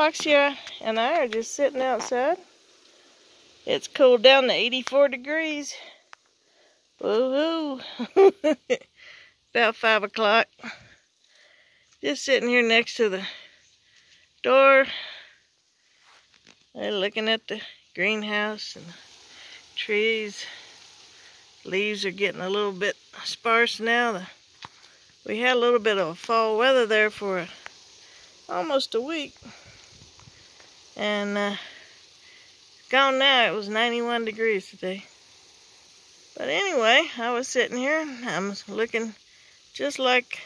Foxy and I are just sitting outside. It's cooled down to 84 degrees. Woohoo! About 5 o'clock. Just sitting here next to the door. They're looking at the greenhouse and trees. Leaves are getting a little bit sparse now. We had a little bit of fall weather there for almost a week. And uh, gone now. It was 91 degrees today. But anyway, I was sitting here. I'm looking just like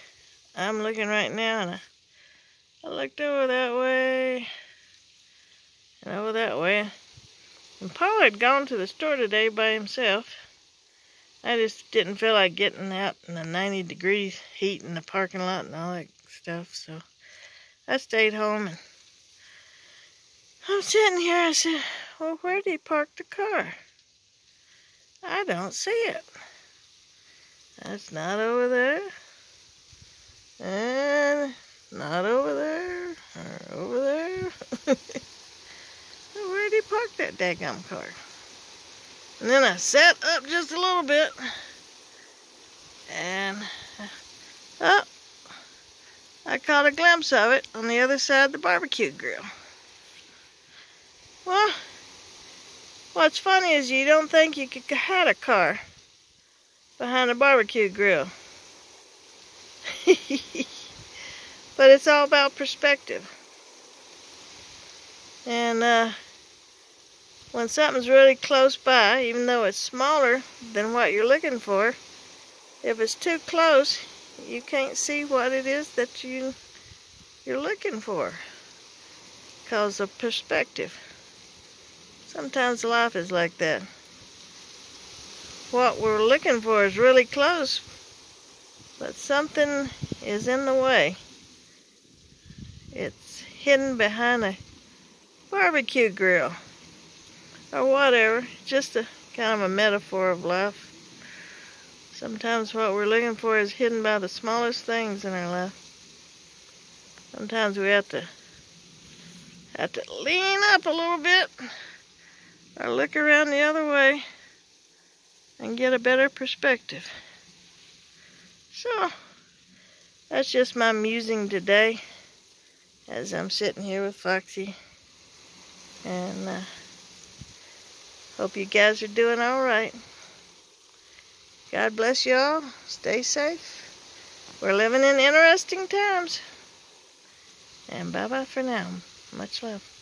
I'm looking right now. And I, I looked over that way and over that way. And Paul had gone to the store today by himself. I just didn't feel like getting out in the 90 degrees heat in the parking lot and all that stuff. So I stayed home and I'm sitting here. I said, well, where did he park the car? I don't see it. That's not over there. And not over there. Or over there. where did he park that daggum car? And then I sat up just a little bit. And, oh, I caught a glimpse of it on the other side of the barbecue grill. Well, what's funny is you don't think you could hide a car behind a barbecue grill. but it's all about perspective. And, uh, when something's really close by, even though it's smaller than what you're looking for, if it's too close, you can't see what it is that you, you're looking for because of perspective. Sometimes life is like that. What we're looking for is really close, but something is in the way. It's hidden behind a barbecue grill or whatever. Just a kind of a metaphor of life. Sometimes what we're looking for is hidden by the smallest things in our life. Sometimes we have to have to lean up a little bit or look around the other way and get a better perspective. So, that's just my musing today as I'm sitting here with Foxy. And uh, Hope you guys are doing all right. God bless you all. Stay safe. We're living in interesting times. And bye-bye for now. Much love.